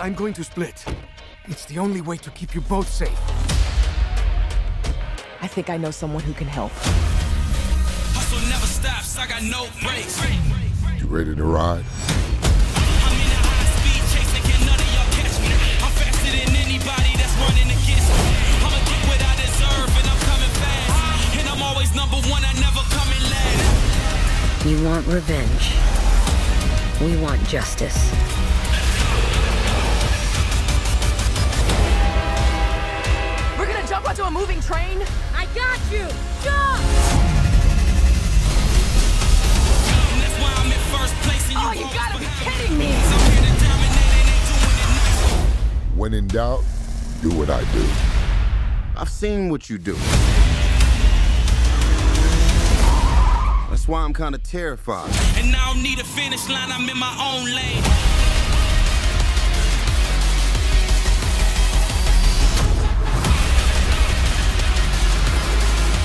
I'm going to split. It's the only way to keep you both safe. I think I know someone who can help. Hustle never stops, I got no brakes. You ready to ride? I'm in a high speed chase, gonna onto a moving train? I got you! Jump! And that's why I'm in first place, and you Oh, you won't. gotta be kidding me! I'm here to dominate, and they doing it nice. When in doubt, do what I do. I've seen what you do. That's why I'm kind of terrified. And I don't need a finish line, I'm in my own lane.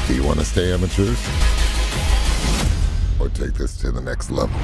Do you want to stay amateurs? Or take this to the next level?